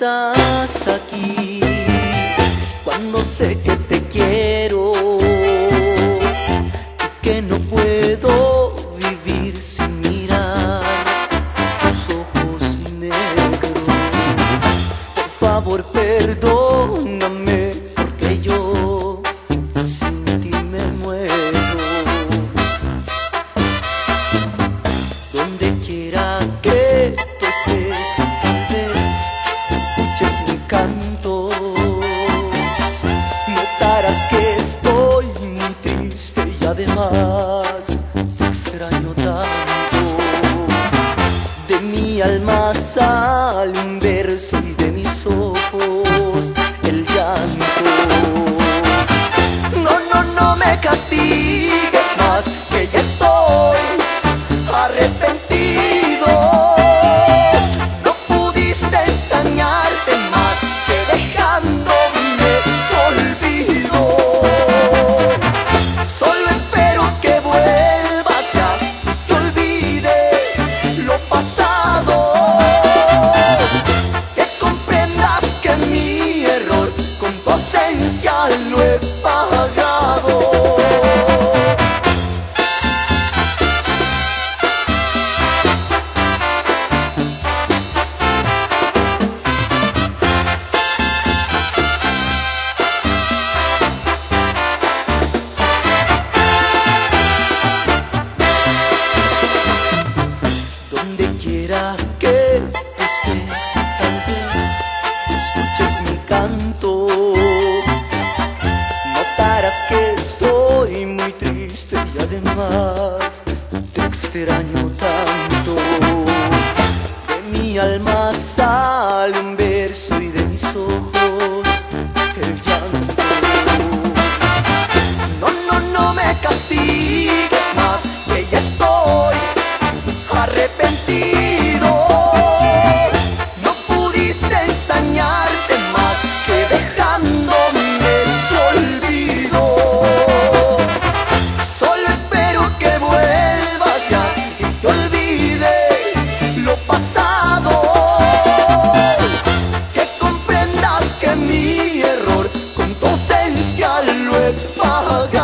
estás aquí es cuando sé que te quiero y que no puedo escuches mi canto. Notarás que estoy muy triste y además extraño tanto. De mi alma sale un verso y lo he pagado. Donde quiera que te extraño tanto. De mi alma sale Mahogany.